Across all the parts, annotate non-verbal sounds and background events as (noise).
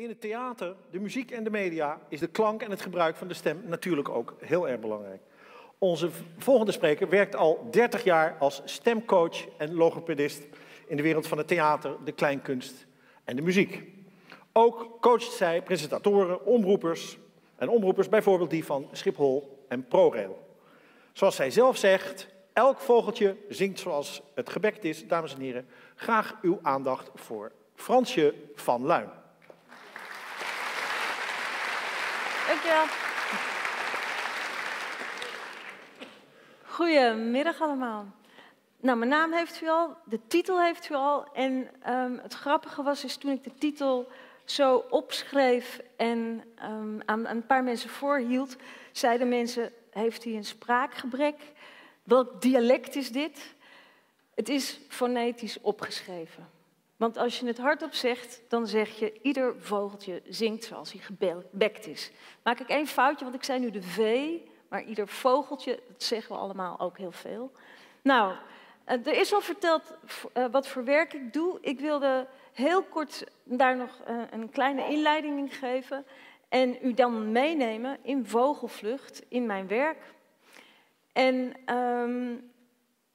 In het theater, de muziek en de media is de klank en het gebruik van de stem natuurlijk ook heel erg belangrijk. Onze volgende spreker werkt al 30 jaar als stemcoach en logopedist in de wereld van het theater, de kleinkunst en de muziek. Ook coacht zij presentatoren, omroepers en omroepers, bijvoorbeeld die van Schiphol en ProRail. Zoals zij zelf zegt, elk vogeltje zingt zoals het gebekt is. Dames en heren, graag uw aandacht voor Fransje van Luin. Goedemiddag allemaal. Nou, mijn naam heeft u al, de titel heeft u al. En um, het grappige was, is toen ik de titel zo opschreef en um, aan, aan, een paar mensen voorhield, zeiden mensen, heeft hij een spraakgebrek? Welk dialect is dit? Het is fonetisch opgeschreven. Want als je het hardop zegt, dan zeg je ieder vogeltje zingt zoals hij gebekt is. Maak ik één foutje, want ik zei nu de V, maar ieder vogeltje, dat zeggen we allemaal ook heel veel. Nou, eh, er is al verteld eh, wat voor werk ik doe. Ik wilde heel kort daar nog eh, een kleine inleiding in geven en u dan meenemen in vogelvlucht in mijn werk. En um,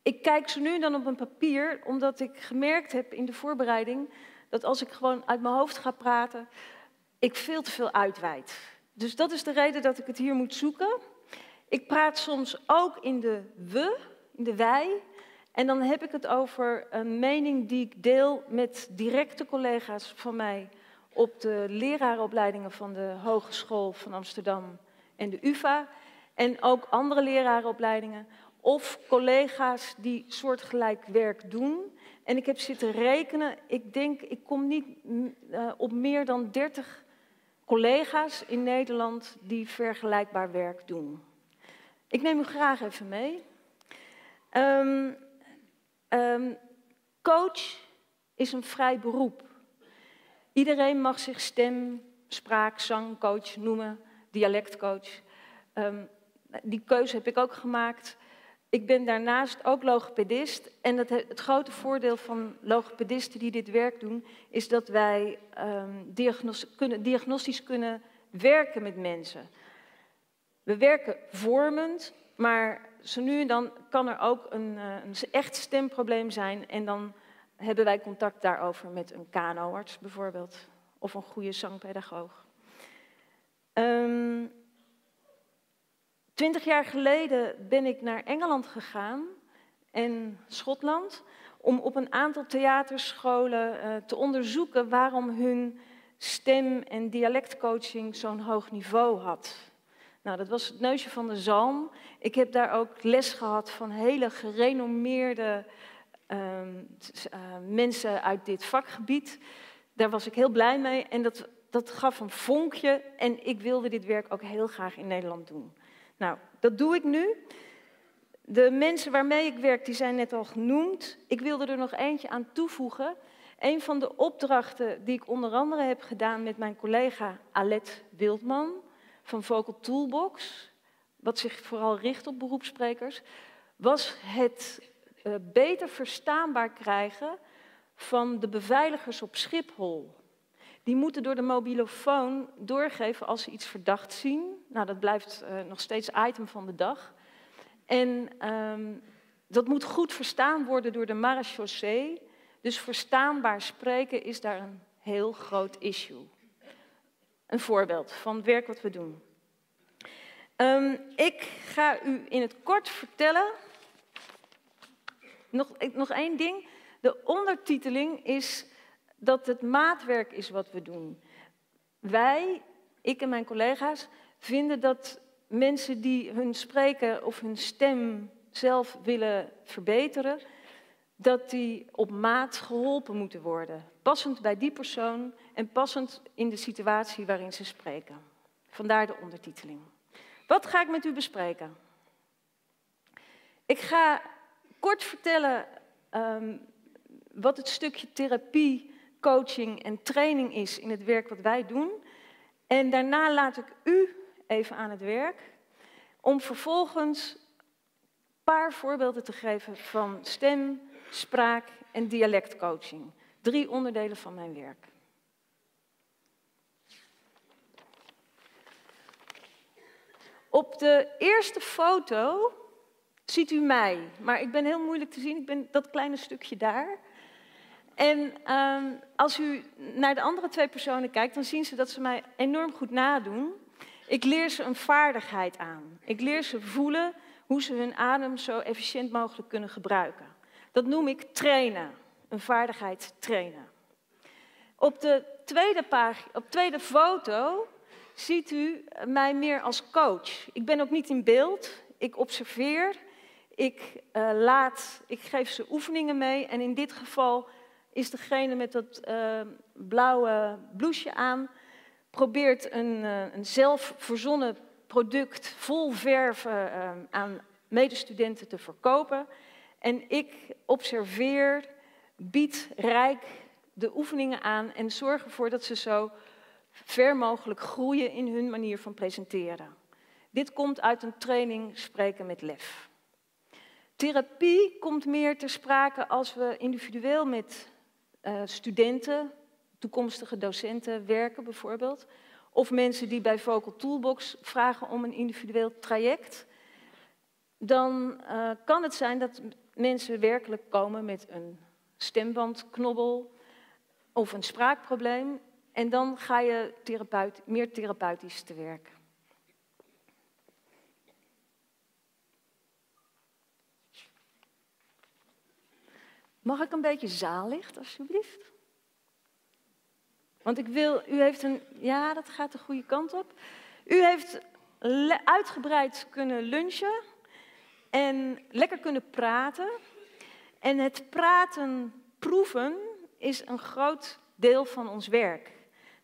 ik kijk ze nu dan op een papier, omdat ik gemerkt heb in de voorbereiding dat als ik gewoon uit mijn hoofd ga praten, ik veel te veel uitweid. Dus dat is de reden dat ik het hier moet zoeken. Ik praat soms ook in de we, in de wij. En dan heb ik het over een mening die ik deel met directe collega's van mij op de lerarenopleidingen van de Hogeschool van Amsterdam en de UvA. En ook andere lerarenopleidingen of collega's die soortgelijk werk doen. En ik heb zitten rekenen, ik denk, ik kom niet uh, op meer dan 30 collega's in Nederland die vergelijkbaar werk doen. Ik neem u graag even mee. Um, um, coach is een vrij beroep. Iedereen mag zich stem, spraak, zangcoach noemen, dialectcoach. Um, die keuze heb ik ook gemaakt. Ik ben daarnaast ook logopedist. En het, het grote voordeel van logopedisten die dit werk doen, is dat wij diagnos kunnen, diagnostisch kunnen werken met mensen. We werken vormend, maar zo nu en dan kan er ook een, uh, een echt stemprobleem zijn. En dan hebben wij contact daarover met een KNO-arts bijvoorbeeld, of een goede zangpedagoog. Um, Twintig jaar geleden ben ik naar Engeland gegaan en Schotland om op een aantal theaterscholen uh, te onderzoeken waarom hun stem- en dialectcoaching zo'n hoog niveau had. Nou, dat was het neusje van de zalm. Ik heb daar ook les gehad van hele gerenommeerde uh, uh, mensen uit dit vakgebied. Daar was ik heel blij mee en dat, dat gaf een vonkje en ik wilde dit werk ook heel graag in Nederland doen. Nou, dat doe ik nu. De mensen waarmee ik werk, die zijn net al genoemd. Ik wilde er nog eentje aan toevoegen. Een van de opdrachten die ik onder andere heb gedaan met mijn collega Alet Wildman van Vocal Toolbox, wat zich vooral richt op beroepssprekers, was het uh, beter verstaanbaar krijgen van de beveiligers op Schiphol die moeten door de mobilofoon doorgeven als ze iets verdacht zien. Nou, dat blijft uh, nog steeds item van de dag. En um, dat moet goed verstaan worden door de marechaussee. Dus verstaanbaar spreken is daar een heel groot issue. Een voorbeeld van het werk wat we doen. Um, ik ga u in het kort vertellen. Nog, nog één ding. De ondertiteling is dat het maatwerk is wat we doen. Wij, ik en mijn collega's, vinden dat mensen die hun spreken of hun stem zelf willen verbeteren, dat die op maat geholpen moeten worden. Passend bij die persoon en passend in de situatie waarin ze spreken. Vandaar de ondertiteling. Wat ga ik met u bespreken? Ik ga kort vertellen um, wat het stukje therapie coaching en training is in het werk wat wij doen. En daarna laat ik u even aan het werk om vervolgens een paar voorbeelden te geven van stem, spraak en dialectcoaching. Drie onderdelen van mijn werk. Op de eerste foto ziet u mij, maar ik ben heel moeilijk te zien. Ik ben dat kleine stukje daar. En ehm, als u naar de andere twee personen kijkt, dan zien ze dat ze mij enorm goed nadoen. Ik leer ze een vaardigheid aan. Ik leer ze voelen hoe ze hun adem zo efficiënt mogelijk kunnen gebruiken. Dat noem ik trainen, een vaardigheid trainen. Op de tweede, op de tweede foto ziet u mij meer als coach. Ik ben ook niet in beeld, ik observeer, ik, uh, laat, ik geef ze oefeningen mee en in dit geval is degene met dat uh, blauwe blouseje aan, probeert een, uh, een zelfverzonnen product vol verf uh, aan medestudenten te verkopen. En ik observeer, bied rijk de oefeningen aan en zorg ervoor dat ze zo ver mogelijk groeien in hun manier van presenteren. Dit komt uit een training Spreken met Lef. Therapie komt meer ter sprake als we individueel met uh, studenten, toekomstige docenten werken bijvoorbeeld. Of mensen die bij Vocal Toolbox vragen om een individueel traject. Dan uh, kan het zijn dat mensen werkelijk komen met een stembandknobbel of een spraakprobleem. En dan ga je therapeut, meer therapeutisch te werk. Mag ik een beetje zaallicht, alsjeblieft? Want ik wil, u heeft een, ja, dat gaat de goede kant op. U heeft uitgebreid kunnen lunchen en lekker kunnen praten. En het praten proeven is een groot deel van ons werk.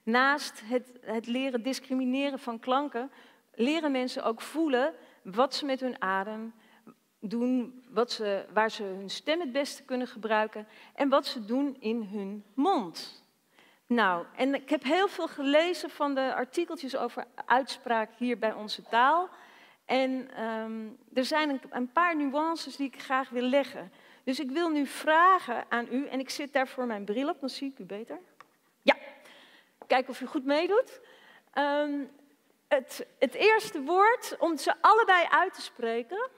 Naast het, het leren discrimineren van klanken, leren mensen ook voelen wat ze met hun adem doen, wat ze, waar ze hun stem het beste kunnen gebruiken en wat ze doen in hun mond. Nou, en ik heb heel veel gelezen van de artikeltjes over uitspraak hier bij onze taal. En um, er zijn een, paar nuances die ik graag wil leggen. Dus ik wil nu vragen aan u, en ik zit daar voor mijn bril op, dan zie ik u beter. Ja, kijk of u goed meedoet. Um, het, het eerste woord, om ze allebei uit te spreken.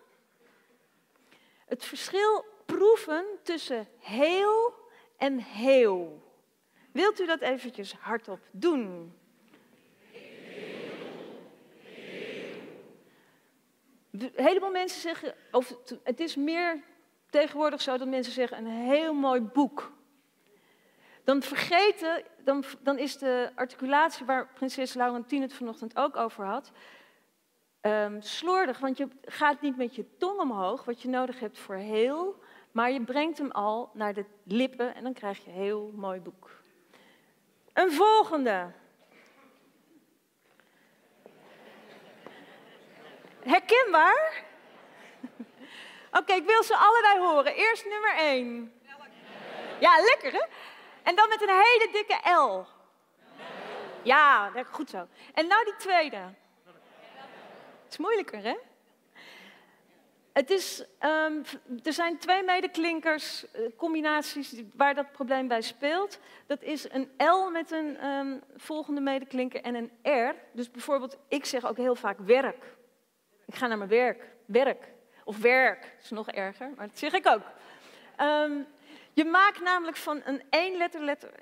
Het verschil proeven tussen heel en heel. Wilt u dat eventjes hardop doen? Een heleboel mensen zeggen, of het is meer tegenwoordig zo dat mensen zeggen een heel mooi boek. Dan vergeten, dan, dan is de articulatie waar prinses Laurentien het vanochtend ook over had, um, slordig. Want je gaat niet met je tong omhoog, wat je nodig hebt voor heel, maar je brengt hem al naar de lippen en dan krijg je een heel mooi boek. Een volgende. Herkenbaar? Oké, ik wil ze allebei horen. Eerst nummer 1. Ja, lekker hè? En dan met een hele dikke L. Ja, goed zo. En nou die tweede. Is moeilijker hè? Het is, um, er zijn twee medeklinkers, uh, combinaties waar dat probleem bij speelt. Dat is een L met een um, volgende medeklinker en een R. Dus bijvoorbeeld, ik zeg ook heel vaak werk. Ik ga naar mijn werk. Werk. Of werk. Is nog erger, maar dat zeg ik ook. Um, je maakt namelijk van een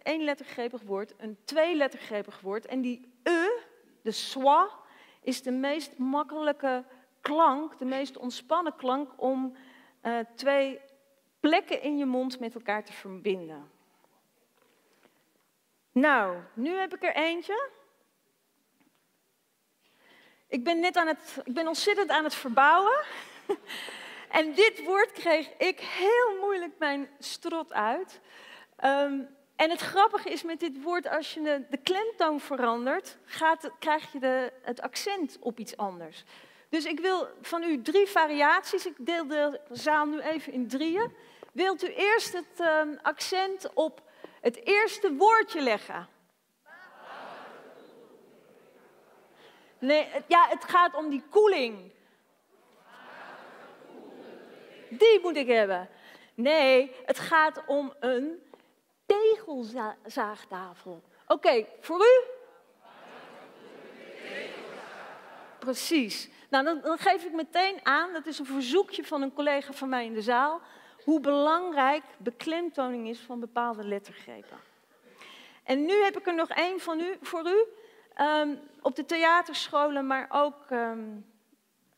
één lettergrepig woord een twee lettergrepig woord. En die E, de swa, is de meest makkelijke klank, de meest ontspannen klank, om uh, twee plekken in je mond met elkaar te verbinden. Nou, nu heb ik er eentje. Ik ben, net aan het, ik ben ontzettend aan het verbouwen. (laughs) en dit woord kreeg ik heel moeilijk mijn strot uit. Um, en het grappige is met dit woord, als je de, klemtoon verandert, gaat, krijg je de, het accent op iets anders. Dus ik wil van u drie variaties. Ik deel de zaal nu even in drieën. Wilt u eerst het um, accent op het eerste woordje leggen? Nee, ja, het gaat om die koeling. Die moet ik hebben. Nee, het gaat om een tegelzaagtafel. Oké, voor u? Precies. Nou, dan, dan geef ik meteen aan, dat is een verzoekje van een collega van mij in de zaal, hoe belangrijk beklemtoning is van bepaalde lettergrepen. En nu heb ik er nog één van u, voor u. Ehm, op de theaterscholen, maar ook ehm,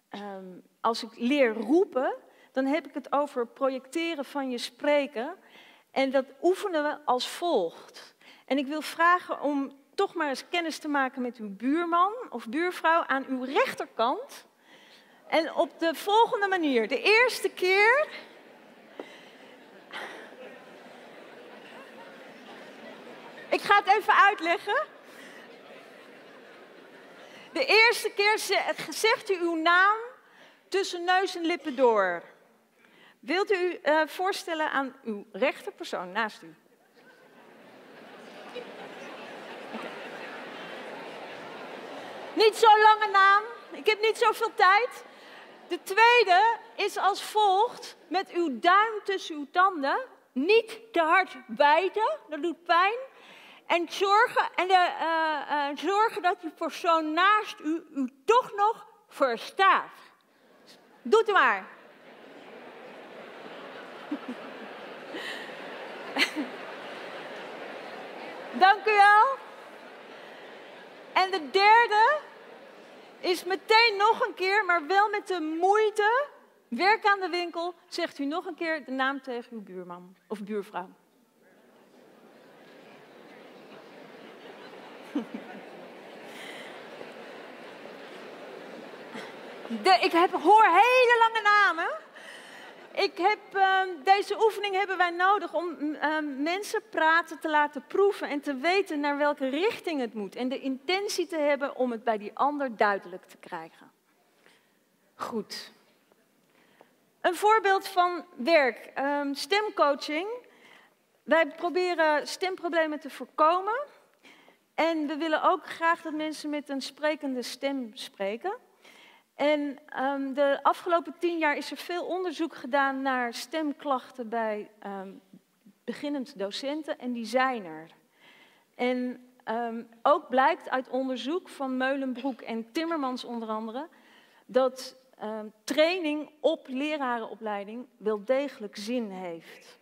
ehm, als ik leer roepen, dan heb ik het over projecteren van je spreken. En dat oefenen we als volgt. En ik wil vragen om toch maar eens kennis te maken met uw buurman of buurvrouw aan uw rechterkant. En op de volgende manier. De eerste keer. Ik ga het even uitleggen. De eerste keer zegt u uw naam tussen neus en lippen door. Wilt u uh, voorstellen aan uw rechterpersoon naast u? Niet zo'n lange naam. Ik heb niet zoveel tijd. De tweede is als volgt. Met uw duim tussen uw tanden. Niet te hard bijten, dat doet pijn. En zorgen, en de, uh, uh, zorgen dat die persoon naast u u toch nog verstaat. Doet u maar. (laughs) Dank u wel. En de derde is meteen nog een keer, maar wel met de moeite. Werk aan de winkel, zegt u nog een keer de naam tegen uw buurman of buurvrouw. (laughs) Ik heb, hoor hele lange namen. Ik heb, uh, deze oefening hebben wij nodig om uh, mensen praten te laten proeven en te weten naar welke richting het moet. En de intentie te hebben om het bij die ander duidelijk te krijgen. Goed. Een voorbeeld van werk, um, stemcoaching. Wij proberen stemproblemen te voorkomen. En we willen ook graag dat mensen met een sprekende stem spreken. En um, de afgelopen tien jaar is er veel onderzoek gedaan naar stemklachten bij um, beginnend docenten en die zijn er. En um, ook blijkt uit onderzoek van Meulenbroek en Timmermans onder andere dat training op lerarenopleiding wel degelijk zin heeft.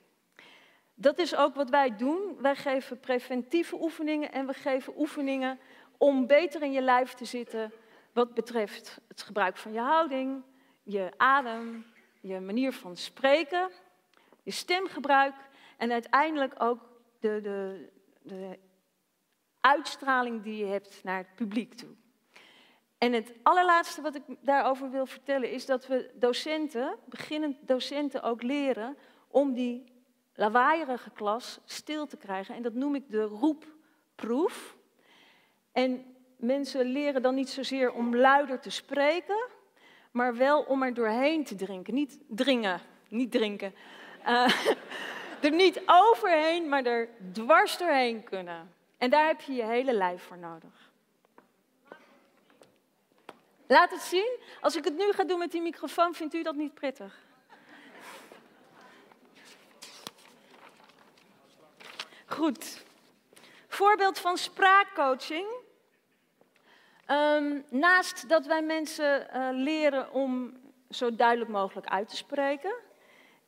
Dat is ook wat wij doen. Wij geven preventieve oefeningen en we geven oefeningen om beter in je lijf te zitten wat betreft het gebruik van je houding, je adem, je manier van spreken, je stemgebruik en uiteindelijk ook de, de, de uitstraling die je hebt naar het publiek toe. En het allerlaatste wat ik daarover wil vertellen is dat we docenten, beginnend docenten ook leren om die lawaaierige klas stil te krijgen. En dat noem ik de roepproef. En mensen leren dan niet zozeer om luider te spreken, maar wel om er doorheen te drinken. Niet dringen, niet drinken. Uh, (laughs) er niet overheen, maar er dwars doorheen kunnen. En daar heb je je hele lijf voor nodig. Laat het zien. Als ik het nu ga doen met die microfoon, vindt u dat niet prettig? Goed. Voorbeeld van spraakcoaching. Um, naast dat wij mensen uh, leren om zo duidelijk mogelijk uit te spreken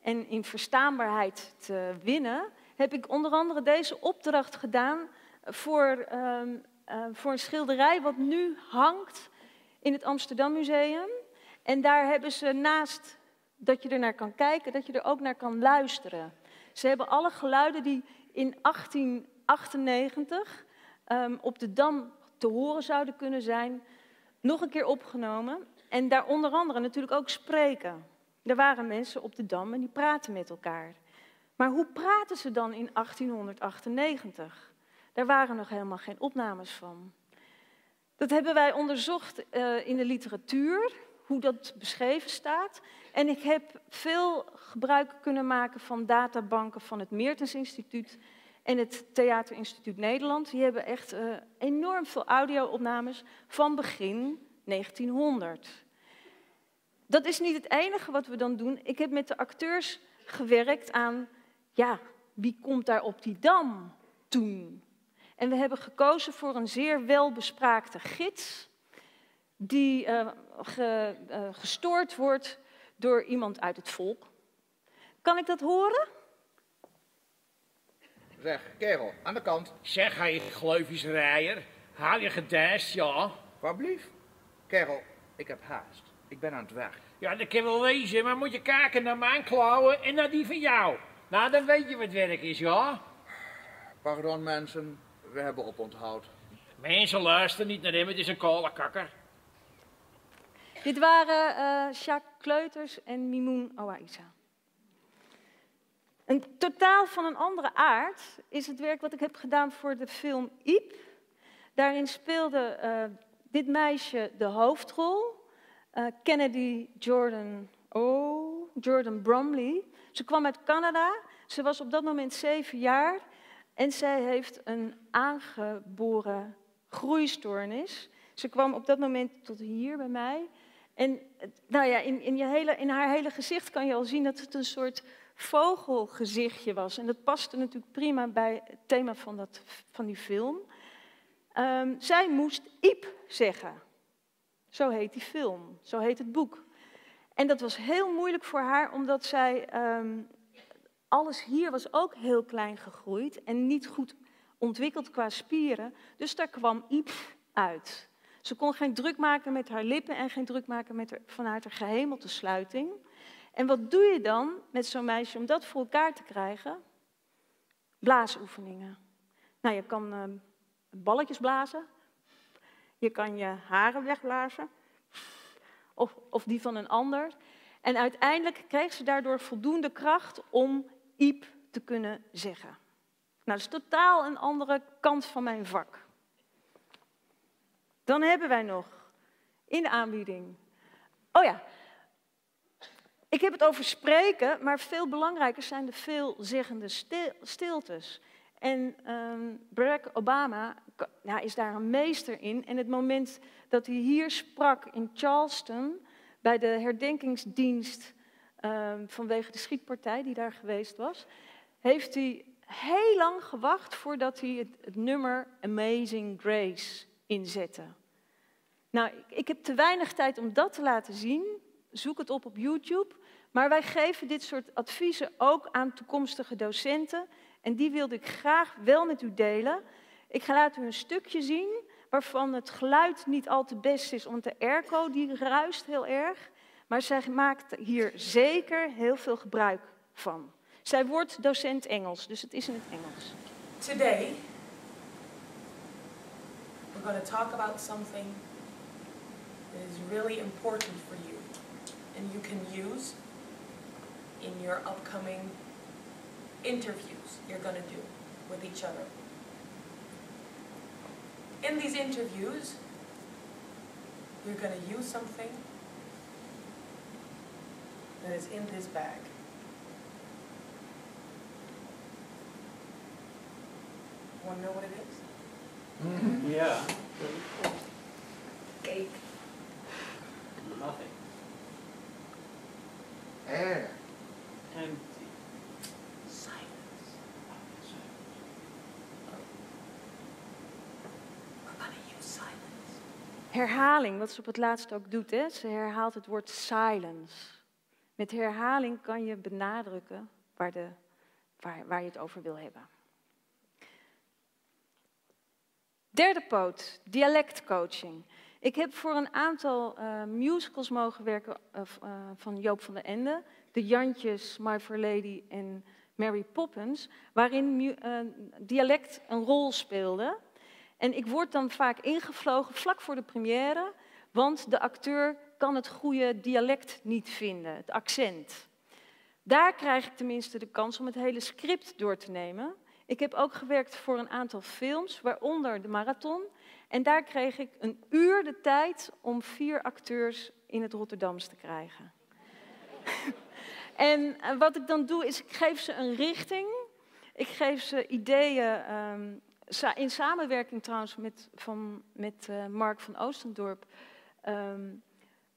en in verstaanbaarheid te winnen, heb ik onder andere deze opdracht gedaan voor, um, uh, voor een schilderij wat nu hangt in het Amsterdam Museum. En daar hebben ze naast dat je er naar kan kijken, dat je er ook naar kan luisteren. Ze hebben alle geluiden die in 1898 um, op de Dam te horen zouden kunnen zijn, nog een keer opgenomen. En daar onder andere natuurlijk ook spreken. Er waren mensen op de Dam en die praten met elkaar. Maar hoe praten ze dan in 1898? Daar waren nog helemaal geen opnames van. Dat hebben wij onderzocht uh, in de literatuur, hoe dat beschreven staat. En ik heb veel gebruik kunnen maken van databanken van het Meertens Instituut en het Theaterinstituut Nederland. Die hebben echt uh, enorm veel audio-opnames van begin 1900. Dat is niet het enige wat we dan doen. Ik heb met de acteurs gewerkt aan, ja, wie komt daar op die dam toen? En we hebben gekozen voor een zeer welbespraakte gids, die ge, uh, gestoord wordt door iemand uit het volk. Kan ik dat horen? Zeg, kerel, aan de kant. Zeg, hij rijer. Haal je gedijst, ja. Blief? Kerel, ik heb haast. Ik ben aan het werk. Ja, dat kan wel wezen, maar moet je kijken naar mijn klauwen en naar die van jou. Nou, dan weet je wat werk is, ja? Pardon, mensen. We hebben op onthoud. Mensen luisteren niet naar hem, het is een kale kakker. Dit waren uh, Jacques Kleuters en Mimoun Ouaissa. Een totaal van een andere aard is het werk wat ik heb gedaan voor de film Iep. Daarin speelde uh, dit meisje de hoofdrol. Uh, Kennedy Jordan, oh, Jordan Bromley. Ze kwam uit Canada. Ze was op dat moment zeven jaar. En zij heeft een aangeboren groeistoornis. Ze kwam op dat moment tot hier bij mij. En nou ja, in, in, je hele, in haar hele gezicht kan je al zien dat het een soort vogelgezichtje was. En dat paste natuurlijk prima bij het thema van, dat, van die film. Um, zij moest Iep zeggen. Zo heet die film, zo heet het boek. En dat was heel moeilijk voor haar, omdat zij. Um, alles hier was ook heel klein gegroeid en niet goed ontwikkeld qua spieren. Dus daar kwam Iep uit. Ze kon geen druk maken met haar lippen en geen druk maken met haar, vanuit haar gehemelte sluiting. En wat doe je dan met zo'n meisje om dat voor elkaar te krijgen? Blaasoefeningen. Nou, je kan uh, balletjes blazen. Je kan je haren wegblazen. Of, of die van een ander. En uiteindelijk kreeg ze daardoor voldoende kracht om iep te kunnen zeggen. Nou, dat is totaal een andere kant van mijn vak. Dan hebben wij nog in de aanbieding. Oh ja, ik heb het over spreken, maar veel belangrijker zijn de veelzeggende stiltes. En um, Barack Obama ja, is daar een meester in. En het moment dat hij hier sprak in Charleston, bij de herdenkingsdienst um, vanwege de schietpartij die daar geweest was, heeft hij heel lang gewacht voordat hij het, het nummer Amazing Grace inzette. Nou, ik, ik heb te weinig tijd om dat te laten zien. Zoek het op op YouTube. Maar wij geven dit soort adviezen ook aan toekomstige docenten. En die wilde ik graag wel met u delen. Ik ga laten u een stukje zien waarvan het geluid niet al te best is, want de airco die ruist heel erg. Maar zij maakt hier zeker heel veel gebruik van. Zij wordt docent Engels, dus het is in het Engels. Today, we're going to talk about something that is really important for you and you can use in your upcoming interviews you're going to do with each other. In these interviews, you're going to use something that is in this bag. Want to know what it is? Mm -hmm. Yeah. Cake. Herhaling, wat ze op het laatst ook doet, hè? ze herhaalt het woord silence. Met herhaling kan je benadrukken waar, de, waar, waar je het over wil hebben. Derde poot, dialectcoaching. Ik heb voor een aantal uh, musicals mogen werken uh, uh, van Joop van der Ende. De Jantjes, My Fair Lady en Mary Poppins. Waarin dialect een rol speelde. En ik word dan vaak ingevlogen vlak voor de première. Want de acteur kan het goede dialect niet vinden, het accent. Daar krijg ik tenminste de kans om het hele script door te nemen. Ik heb ook gewerkt voor een aantal films, waaronder de marathon. En daar kreeg ik een uur de tijd om vier acteurs in het Rotterdams te krijgen. (laughs) en eh, wat ik dan doe, is ik geef ze een richting. Ik geef ze ideeën, um, in samenwerking trouwens met, van, met uh, Mark van Oostendorp. Um,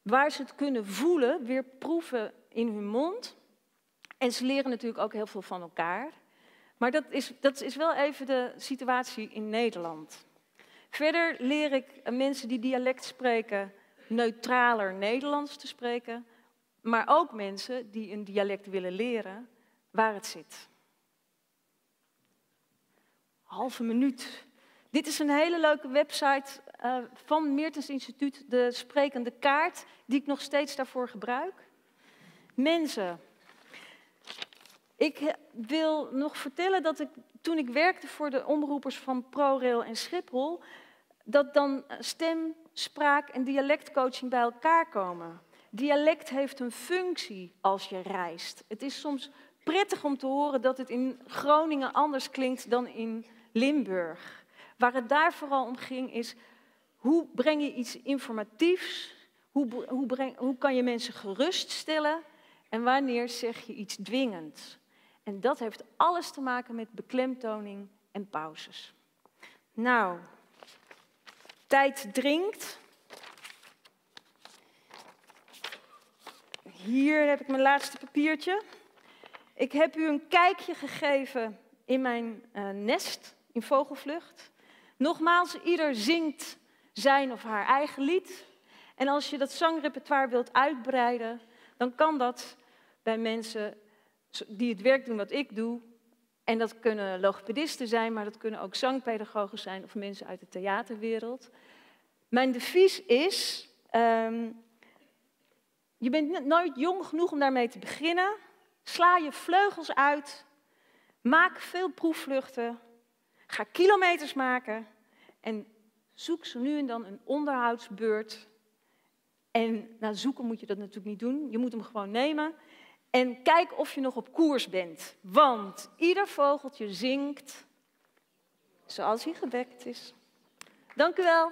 waar ze het kunnen voelen, weer proeven in hun mond. En ze leren natuurlijk ook heel veel van elkaar. Maar dat is, dat is wel even de situatie in Nederland. Verder leer ik mensen die dialect spreken neutraler Nederlands te spreken, maar ook mensen die een dialect willen leren waar het zit. Halve minuut. Dit is een hele leuke website uh, van Meertens Instituut, de sprekende kaart, die ik nog steeds daarvoor gebruik. Mensen, ik wil nog vertellen dat ik toen ik werkte voor de omroepers van ProRail en Schiphol, dat dan stem, spraak en dialectcoaching bij elkaar komen. Dialect heeft een functie als je reist. Het is soms prettig om te horen dat het in Groningen anders klinkt dan in Limburg. Waar het daar vooral om ging is, hoe breng je iets informatiefs? Hoe, hoe, breng, hoe kan je mensen geruststellen? En wanneer zeg je iets dwingends? En dat heeft alles te maken met beklemtoning en pauzes. Nou, tijd dringt. Hier heb ik mijn laatste papiertje. Ik heb u een kijkje gegeven in mijn uh, nest in vogelvlucht. Nogmaals, ieder zingt zijn of haar eigen lied. En als je dat zangrepertoire wilt uitbreiden, dan kan dat bij mensen die het werk doen wat ik doe. En dat kunnen logopedisten zijn, maar dat kunnen ook zangpedagogen zijn of mensen uit de theaterwereld. Mijn devies is, um, je bent nooit jong genoeg om daarmee te beginnen. Sla je vleugels uit, maak veel proefvluchten, ga kilometers maken en zoek zo nu en dan een onderhoudsbeurt. En na zoeken moet je dat natuurlijk niet doen, je moet hem gewoon nemen en kijk of je nog op koers bent. Want ieder vogeltje zingt zoals hij gewekt is. Dank u wel.